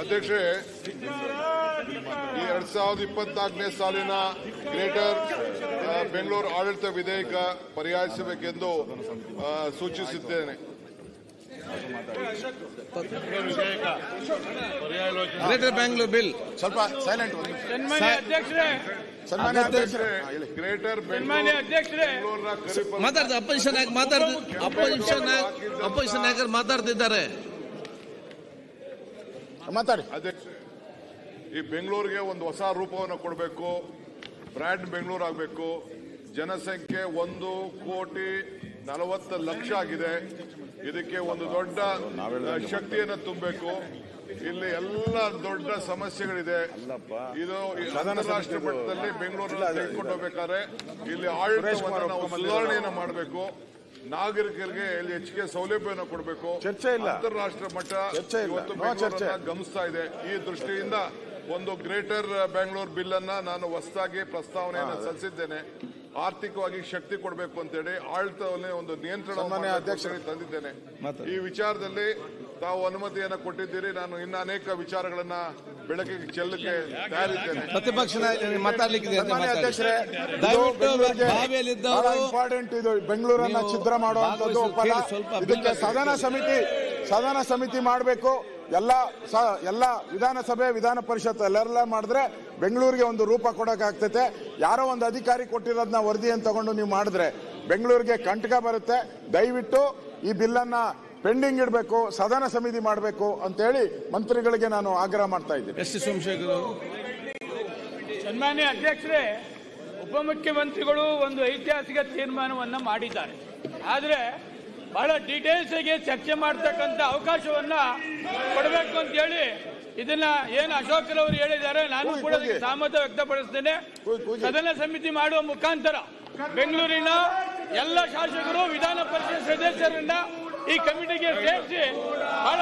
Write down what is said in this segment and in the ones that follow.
ಅಧ್ಯಕ್ಷರೇ ಈ ಎರಡ್ ಸಾವಿರದ ಇಪ್ಪತ್ನಾಲ್ಕನೇ ಸಾಲಿನ ಗ್ರೇಟರ್ ಬೆಂಗಳೂರು ಆಡಳಿತ ವಿಧೇಯಕ ಪರಿಹರಿಸಬೇಕೆಂದು ಸೂಚಿಸಿದ್ದೇನೆ. ಸೂಚಿಸುತ್ತೇನೆ ಗ್ರೇಟರ್ ಬೆಂಗಳೂರು ಬಿಲ್. ಸ್ವಲ್ಪ ಸೈಲೆಂಟ್ ಸನ್ಮಾನ್ಯ ಅಧ್ಯಕ್ಷರೇ. ಸನ್ಮಾನ್ಯ ಅಧ್ಯಕ್ಷರೇ. ಗ್ರೇಟರ್ ಬೆಂಗಳೂರಿನ ಮಾತಾಡ್ತಾರೆ ಅಪೋಸಿಷನ್ ಅಪೋಸಿಷನ್ ಅಪೋಸಿಷನ್ ನಾಯಕರು ಮಾತಾಡ್ತಿದ್ದಾರೆ. ಮಾತಾಡಿ. ಅಧ್ಯಕ್ಷ ಈ ಬೆಂಗಳೂರಿಗೆ ಒಂದು ಹೊಸ ರೂಪವನ್ನು ಕೊಡಬೇಕು ಬ್ರ್ಯಾಂಡ್ ಬೆಂಗಳೂರು ಆಗಬೇಕು. ಜನಸಂಖ್ಯೆ ಒಂದು ಕೋಟಿ ನಲವತ್ತು ಲಕ್ಷ ಆಗಿದೆ. ಇದಕ್ಕೆ ಒಂದು ದೊಡ್ಡ ಶಕ್ತಿಯನ್ನು ತುಂಬಬೇಕು. ಇಲ್ಲಿ ಎಲ್ಲ ದೊಡ್ಡ ಸಮಸ್ಯೆಗಳಿದೆ. ಇದು ಈ ಅಂತಾರಾಷ್ಟ್ರೀಯ ಮಟ್ಟದಲ್ಲಿ ಬೆಂಗಳೂರಲ್ಲಿ ತೆಗೆದುಕೊಂಡು ಹೋಗ್ಬೇಕಾದ್ರೆ ಇಲ್ಲಿ ಆಡಳಿತವನ್ನು ನಾವು ಸುಧಾರಣೆಯನ್ನು ಮಾಡಬೇಕು. ನಾಗರಿಕರಿಗೆ ಇಲ್ಲಿ ಹೆಚ್ಚಿಗೆ ಸೌಲಭ್ಯವನ್ನು ಕೊಡಬೇಕು ಚರ್ಚೆ ಇಲ್ಲ. ಅಂತಾರಾಷ್ಟ್ರ ಮಟ್ಟ ಚರ್ಚೆ ಇಲ್ಲ. ಚರ್ಚೆ. ಗಮನಿಸ್ತಾ ಇದೆ ಈ ದೃಷ್ಟಿಯಿಂದ ಒಂದು ಗ್ರೇಟರ್ ಬೆಂಗಳೂರು ಬಿಲ್ ಅನ್ನ ನಾನು ಹೊಸದಾಗಿ ಪ್ರಸ್ತಾವನೆಯನ್ನು ಸಲ್ಲಿಸಿದ್ದೇನೆ ಆರ್ಥಿಕವಾಗಿ ಶಕ್ತಿ ಕೊಡಬೇಕು ಅಂತೇಳಿ ಆಡಳಿತವನ್ನೇ ಒಂದು ನಿಯಂತ್ರಣ ಸನ್ಮಾನ್ಯ ಅಧ್ಯಕ್ಷರೇ. ತಂದಿದ್ದೇನೆ. ಈ ವಿಚಾರದಲ್ಲಿ ತಾವು ಅನುಮತಿಯನ್ನು ಕೊಟ್ಟಿದ್ದೀರಿ. ನಾನು ಇನ್ನ ಅನೇಕ ವಿಚಾರಗಳನ್ನ ಬೆಳಕಿಗೆ ಚೆಲ್ಲಕ್ಕೆ ತಯಾರಿದ್ದೇನೆ. ಇಂಪಾರ್ಟೆಂಟ್ ಇದು ಬೆಂಗಳೂರನ್ನ ಚಿತ್ರ ಛಿದ್ರ ಮಾಡುವಂತದ್ದು ಇದಕ್ಕೆ ಸದನ ಸಮಿತಿ ಸದನ ಸಮಿತಿ ಮಾಡಬೇಕು. ಎಲ್ಲ ಎಲ್ಲ ವಿಧಾನಸಭೆ ವಿಧಾನ ಪರಿಷತ್ ಎಲ್ಲರೆಲ್ಲ ಮಾಡಿದ್ರೆ ಬೆಂಗಳೂರಿಗೆ ಒಂದು ರೂಪ ಕೊಡೋಕ್ಕಾಗ್ತೈತೆ ಆಗ್ತೈತೆ ಯಾರೋ ಒಂದು ಅಧಿಕಾರಿ ಕೊಟ್ಟಿರೋದನ್ನ ವರದಿಯನ್ನು ತಗೊಂಡು ನೀವು ಮಾಡಿದ್ರೆ ಬೆಂಗಳೂರಿಗೆ ಕಂಟಕ ಬರುತ್ತೆ. ದಯವಿಟ್ಟು ಈ ಬಿಲ್ಲನ್ನ ಪೆಂಡಿಂಗ್ ಇಡಬೇಕು ಸದನ ಸಮಿತಿ ಮಾಡಬೇಕು ಅಂತೇಳಿ ಮಂತ್ರಿಗಳಿಗೆ ನಾನು ಆಗ್ರಹ ಮಾಡ್ತಾ ಇದ್ದೀನಿ. ಎಸ್ ಟಿ ಸೋಮಶೇಖರ್ ಅವರು ಸನ್ಮಾನ್ಯ ಅಧ್ಯಕ್ಷರೇ ಉಪಮುಖ್ಯಮಂತ್ರಿಗಳು ಒಂದು ಐತಿಹಾಸಿಕ ತೀರ್ಮಾನವನ್ನು ಮಾಡಿದ್ದಾರೆ. ಆದರೆ ಬಹಳ ಡೀಟೇಲ್ಸ್ ಆಗಿ ಚರ್ಚೆ ಮಾಡ್ತಕ್ಕಂಥ ಅವಕಾಶವನ್ನ ಕೊಡಬೇಕು ಅಂತ ಹೇಳಿ ಇದನ್ನ ಏನು ಅಶೋಕರವರು ಹೇಳಿದ್ದಾರೆ ನಾನು ಕೂಡ ಅದಕ್ಕೆ ಕೂಗಿ. ಸಹಮತ ವ್ಯಕ್ತಪಡಿಸ್ತೇನೆ. ಸದನ ಸಮಿತಿ ಮಾಡುವ ಮುಖಾಂತರ ಬೆಂಗಳೂರಿನ ಎಲ್ಲ ಶಾಸಕರು ವಿಧಾನ ಪರಿಷತ್ ಸದಸ್ಯರನ್ನ ಈ ಕಮಿಟಿಗೆ ಸೇರಿಸಿ ಬಹಳ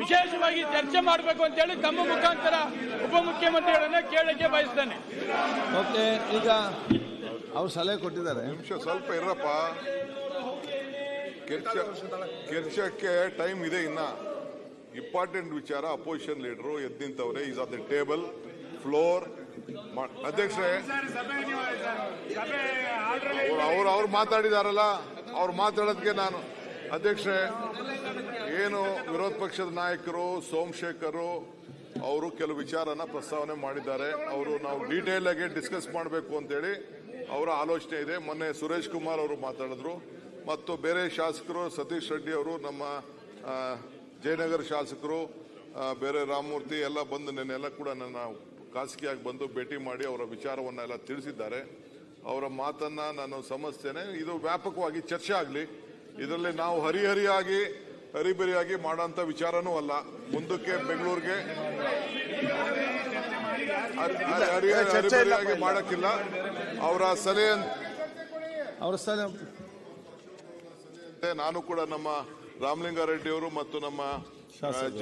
ವಿಶೇಷವಾಗಿ ಚರ್ಚೆ ಮಾಡಬೇಕು ಅಂತ ಹೇಳಿ ತಮ್ಮ ಮುಖಾಂತರ ಉಪಮುಖ್ಯಮಂತ್ರಿಗಳನ್ನ ಕೇಳಕ್ಕೆ ಬಯಸ್ತೇನೆ. ಓಕೆ ಈಗ ಅವ್ರು ಸಲಹೆ ಕೊಟ್ಟಿದ್ದಾರೆ. ನಿಮಿಷ ಸ್ವಲ್ಪ ಇರಪ್ಪ. ಕೆಲ್ಸಕ್ಕೆ ಕೆರ್ಚಕ್ಕೆ ಟೈಮ್ ಇದೆ ಇನ್ನ. ಇಂಪಾರ್ಟೆಂಟ್ ವಿಚಾರ ಅಪೋಸಿಷನ್ ಲೀಡರ್ ಎದ್ ನಿಂತವ್ರೆ is on the table floor ಅಧ್ಯಕ್ಷರೇ, ಅವ್ರು ಅವ್ರು ಮಾತಾಡಿದಾರಲ್ಲ, ಅವ್ರು ಮಾತಾಡೋದಕ್ಕೆ ನಾನು, ಅಧ್ಯಕ್ಷರೇ, ಏನು ವಿರೋಧ ಪಕ್ಷದ ನಾಯಕರು, ಸೋಮಶೇಖರ್, ಅವರು ಕೆಲವು ವಿಚಾರನ ಪ್ರಸ್ತಾವನೆ ಮಾಡಿದ್ದಾರೆ. ಅವರು ನಾವು ಡೀಟೇಲ್ ಆಗಿ ಡಿಸ್ಕಸ್ ಮಾಡಬೇಕು ಅಂತೇಳಿ ಅವರ ಆಲೋಚನೆ ಇದೆ. ಮೊನ್ನೆ ಸುರೇಶ್ ಕುಮಾರ್ ಅವರು ಮಾತಾಡಿದ್ರು. ಮತ್ತು ಬೇರೆ ಶಾಸಕರು ಸತೀಶ್ ರೆಡ್ಡಿ ಅವರು ನಮ್ಮ ಜಯನಗರ ಶಾಸಕರು ಬೇರೆ ರಾಮಮೂರ್ತಿ ಎಲ್ಲ ಬಂದು ನೆನ್ನೆಲ್ಲ ಕೂಡ ನನ್ನ ಖಾಸಗಿಯಾಗಿ ಬಂದು ಭೇಟಿ ಮಾಡಿ ಅವರ ವಿಚಾರವನ್ನೆಲ್ಲ ತಿಳಿಸಿದ್ದಾರೆ. ಅವರ ಮಾತನ್ನ ನಾನು ಸಮಸ್ತೇನೆ ಇದು ವ್ಯಾಪಕವಾಗಿ ಚರ್ಚೆ ಆಗಲಿ. ಇದರಲ್ಲಿ ನಾವು ಹರಿಹರಿಯಾಗಿ ಹರಿಬರಿಯಾಗಿ ಮಾಡೋಂಥ ವಿಚಾರನೂ ಅಲ್ಲ. ಮುಂದಕ್ಕೆ ಬೆಂಗಳೂರಿಗೆ ಹರಿಹರಿಯಾಗಿ ಮಾಡಕ್ಕಿಲ್ಲ. ಅವರ ಸಲಹೆ ಅವರ ಸಲಹೆ ಮತ್ತೆ ನಾನು ಕೂಡ ನಮ್ಮ ರಾಮಲಿಂಗಾರೆಡ್ಡಿ ಅವರು ಮತ್ತು ನಮ್ಮ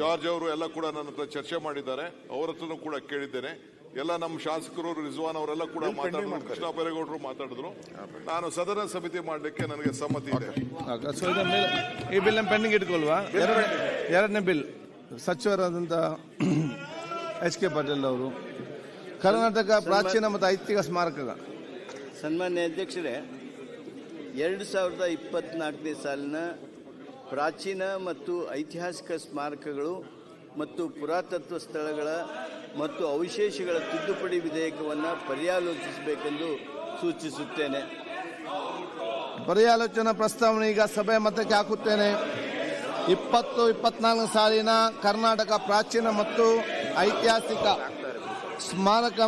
ಜಾರ್ಜ್ ಅವರು ಎಲ್ಲ ಕೂಡ ನನ್ನ ಹತ್ರ ಚರ್ಚೆ ಮಾಡಿದ್ದಾರೆ. ಅವರ ಹತ್ರನೂ ಕೂಡ ಕೇಳಿದ್ದೇನೆ. ಎಲ್ಲ ನಮ್ಮ ಶಾಸಕರು ರಿಜ್ವಾನ್ ಅವರೆಲ್ಲ ಕೂಡ ಮಾತಾಡಿದ್ರು. ಕೃಷ್ಣ ಬೈರೇಗೌಡರು ಮಾತಾಡಿದ್ರು. ನಾನು ಸದನ ಸಮಿತಿ ಮಾಡಲಿಕ್ಕೆ ನನಗೆ ಸಮ್ಮತಿ ಇದೆ. ಈ ಬಿಲ್ ಪೆಂಡಿಂಗ್ ಇಟ್ಕೊಲ್ವಾ ಎರಡನೇ ಎರಡನೇ ಬಿಲ್ ಸಚಿವರಾದಂಥ ಎಚ್ ಕೆ ಪಾಟೀಲ್ ಅವರು. ಕರ್ನಾಟಕ ಪ್ರಾಚೀನ ಮತ್ತು ಐತಿಹಾಸಿಕ ಸ್ಮಾರಕಗಳ. ಸನ್ಮಾನ್ಯ ಅಧ್ಯಕ್ಷರೇ ಎರಡು ಸಾವಿರದ ಇಪ್ಪತ್ನಾಲ್ಕನೇ ಸಾಲಿನ ಪ್ರಾಚೀನ ಮತ್ತು ಐತಿಹಾಸಿಕ ಸ್ಮಾರಕಗಳು ಮತ್ತು ಪುರಾತತ್ವ ಸ್ಥಳಗಳ ಮತ್ತು ಅವಶೇಷಗಳ ತಿದ್ದುಪಡಿ ವಿಧೇಯಕವನ್ನು ಪರ್ಯಾಲೋಚಿಸಬೇಕೆಂದು ಸೂಚಿಸುತ್ತೇನೆ. ಪರ್ಯಾಲೋಚನಾ ಪ್ರಸ್ತಾವನೆ ಈಗ ಸಭೆ ಮತಕ್ಕೆ ಹಾಕುತ್ತೇನೆ. ಇಪ್ಪತ್ತು ಇಪ್ಪತ್ನಾಲ್ಕು ಸಾಲಿನ ಕರ್ನಾಟಕ ಪ್ರಾಚೀನ ಮತ್ತು ಐತಿಹಾಸಿಕ ಸ್ಮಾರಕ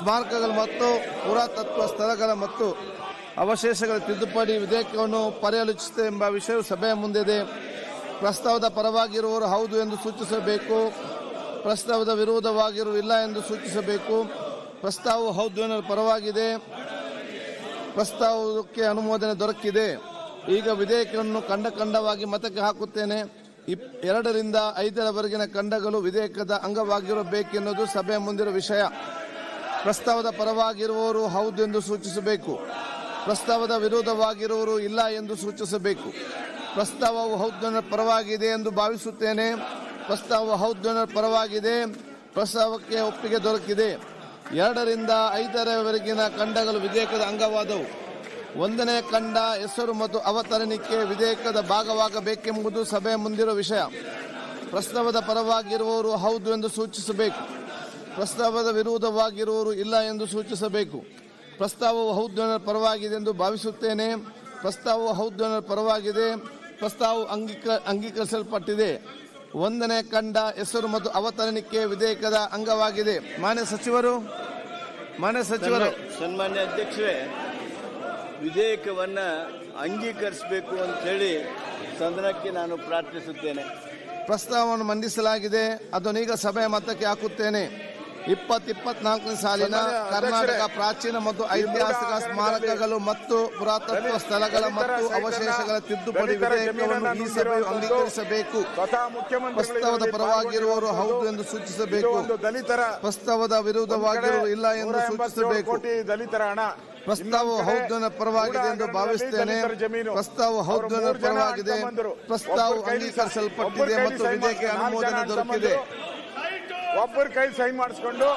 ಸ್ಮಾರಕಗಳು ಮತ್ತು ಪುರಾತತ್ವ ಸ್ಥಳಗಳ ಮತ್ತು ಅವಶೇಷಗಳ ತಿದ್ದುಪಡಿ ವಿಧೇಯಕವನ್ನು ಪರ್ಯಾಲೋಚಿಸಿದೆ ಎಂಬ ವಿಷಯವು ಸಭೆಯ ಮುಂದಿದೆ ಪ್ರಸ್ತಾವದ ಪರವಾಗಿರುವವರು ಹೌದು ಎಂದು ಸೂಚಿಸಬೇಕು. ಪ್ರಸ್ತಾವದ ವಿರೋಧವಾಗಿರುವ ಇಲ್ಲ ಎಂದು ಸೂಚಿಸಬೇಕು. ಪ್ರಸ್ತಾವವು ಹೌದು ಎನ್ನುವ ಪರವಾಗಿದೆ. ಪ್ರಸ್ತಾವಕ್ಕೆ ಅನುಮೋದನೆ ದೊರಕಿದೆ. ಈಗ ವಿಧೇಯಕವನ್ನು ಖಂಡ ಖಂಡವಾಗಿ ಮತಕ್ಕೆ ಹಾಕುತ್ತೇನೆ. ಇಪ್- ಎರಡರಿಂದ ಐದರವರೆಗಿನ ಖಂಡಗಳು ವಿಧೇಯಕದ ಅಂಗವಾಗಿರಬೇಕೆನ್ನುವುದು ಸಭೆಯ ಮುಂದಿರುವ ವಿಷಯ. ಪ್ರಸ್ತಾವದ ಪರವಾಗಿರುವವರು ಹೌದು ಎಂದು ಸೂಚಿಸಬೇಕು. ಪ್ರಸ್ತಾವದ ವಿರೋಧವಾಗಿರುವವರು ಇಲ್ಲ ಎಂದು ಸೂಚಿಸಬೇಕು. ಪ್ರಸ್ತಾವವು ಹೌದು ಪರವಾಗಿದೆ ಎಂದು ಭಾವಿಸುತ್ತೇನೆ. ಪ್ರಸ್ತಾವ ಹೌದು ಪರವಾಗಿದೆ. ಪ್ರಸ್ತಾವಕ್ಕೆ ಒಪ್ಪಿಗೆ ದೊರಕಿದೆ. ಎರಡರಿಂದ ಐದರವರೆಗಿನ ಖಂಡಗಳು ವಿಧೇಯಕದ ಅಂಗವಾದವು. ಒಂದನೇ ಖಂಡ ಹೆಸರು ಮತ್ತು ಅವತರಣಿಕೆ ವಿಧೇಯಕದ ಭಾಗವಾಗಬೇಕೆಂಬುದು ಸಭೆ ಮುಂದಿರುವ ವಿಷಯ. ಪ್ರಸ್ತಾವದ ಪರವಾಗಿರುವವರು ಹೌದು ಎಂದು ಸೂಚಿಸಬೇಕು. ಪ್ರಸ್ತಾವದ ವಿರೋಧವಾಗಿರುವವರು ಇಲ್ಲ ಎಂದು ಸೂಚಿಸಬೇಕು. ಪ್ರಸ್ತಾವವು ಹೌದು ಪರವಾಗಿದೆ ಎಂದು ಭಾವಿಸುತ್ತೇನೆ. ಪ್ರಸ್ತಾವವು ಹೌದು ಪರವಾಗಿದೆ. ಪ್ರಸ್ತಾವವು ಅಂಗೀಕ ಅಂಗೀಕರಿಸಲ್ಪಟ್ಟಿದೆ. ಒಂದನೇ ಕಂಡ ಹೆಸರು ಮತ್ತು ಅವತರಣಿಕೆ ವಿಧೇಯಕದ ಅಂಗವಾಗಿದೆ. ಮಾನ್ಯ ಸಚಿವರು ಮಾನ್ಯ ಸಚಿವರು. ಸನ್ಮಾನ್ಯ ಅಧ್ಯಕ್ಷರೇ ವಿಧೇಯಕವನ್ನು ಅಂಗೀಕರಿಸಬೇಕು ಅಂತೇಳಿ ಸದನಕ್ಕೆ ನಾನು ಪ್ರಾರ್ಥಿಸುತ್ತೇನೆ. ಪ್ರಸ್ತಾವವನ್ನು ಮಂಡಿಸಲಾಗಿದೆ. ಅದನ್ನೀಗ ಸಭೆಯ ಮತಕ್ಕೆ ಹಾಕುತ್ತೇನೆ. ಇಪ್ಪತ್ ಇಪ್ಪತ್ನಾಲ್ಕನೇ ಸಾಲಿನ ಕರ್ನಾಟಕ ಪ್ರಾಚೀನ ಮತ್ತು ಐತಿಹಾಸಿಕ ಸ್ಮಾರಕಗಳು ಮತ್ತು ಪುರಾತತ್ವ ಸ್ಥಳಗಳ ಮತ್ತು ಅವಶೇಷಗಳ ತಿದ್ದುಪಡಿ ವಿಧೇಯಕವನ್ನು ಈ ಸಭೆಯು ಅಂಗೀಕರಿಸಬೇಕು. ಪ್ರಸ್ತಾವದ ಪರವಾಗಿರುವವರು ಹೌದು ಎಂದು ಸೂಚಿಸಬೇಕು. ದಲಿತರ ಪ್ರಸ್ತಾವದ ವಿರುದ್ಧವಾಗಿರುವ ಇಲ್ಲ ಎಂದು ಸೂಚಿಸಬೇಕು. ದಲಿತರ ಹಣ. ಪ್ರಸ್ತಾವ ಇನ್ನೊಂದ್ ಪರವಾಗಿದೆ ಎಂದು ಭಾವಿಸುತ್ತೇನೆ. ಪ್ರಸ್ತಾವ ಅವರು ಹೌದು ಮೂರು ಜನ ಪರವಾಗಿದೆ. ಪ್ರಸ್ತಾವ ಅಂಗೀಕರಿಸಲ್ಪಟ್ಟಿದೆ ಮತ್ತು ವಿಧೇಯಕ ಅನುಮೋದನೆ ದೊರಕಿದೆ. ಒಬ್ಬರು ಕೈ ಸೈನ್ ಮಾಡಿಸ್ಕೊಂಡು